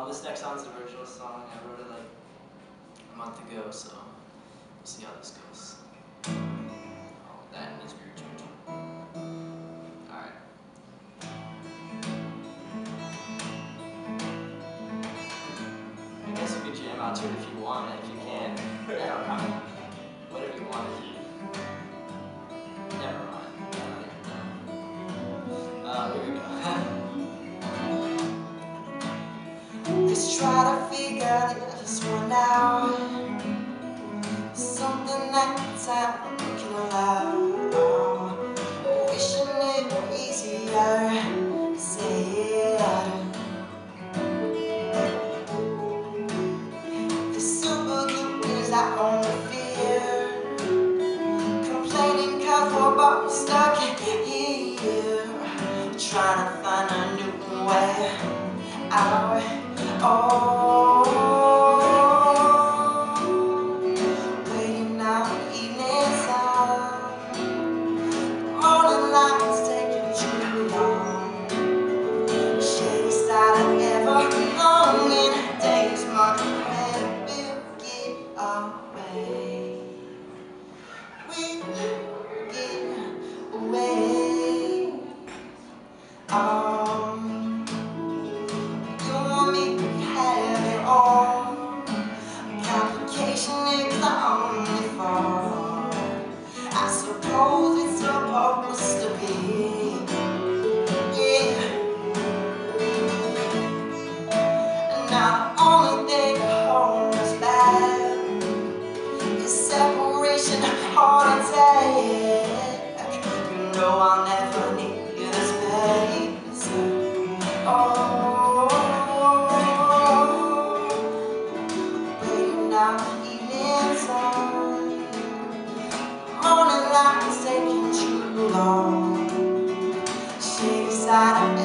Uh, this next song's an original song. I wrote it like a month ago, so we'll see how this goes. Oh, that needs. Alright. I guess you could jam out to it if you want, Let's try to figure this one out. Something that we can allow. Wishing it were easier say it. The super glue is our only fear. Complaining cause we're both stuck here. Trying to find a new way out. Oh, suppose it's supposed to be. Yeah. Now only thing holding us back is separation, heart attack. You know I'll never need She's out